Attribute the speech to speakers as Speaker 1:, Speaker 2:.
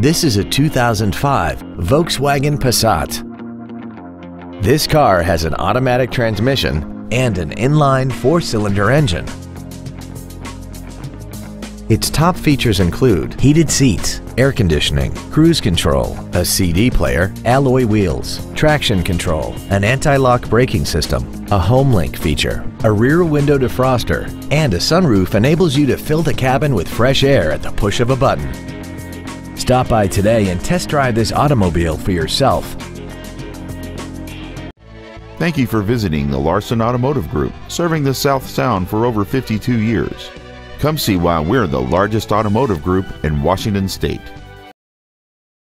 Speaker 1: This is a 2005 Volkswagen Passat. This car has an automatic transmission and an inline four-cylinder engine. Its top features include heated seats, air conditioning, cruise control, a CD player, alloy wheels, traction control, an anti-lock braking system, a HomeLink feature, a rear window defroster, and a sunroof enables you to fill the cabin with fresh air at the push of a button. Stop by today and test drive this automobile for yourself.
Speaker 2: Thank you for visiting the Larson Automotive Group, serving the South Sound for over 52 years. Come see why we're the largest automotive group in Washington State.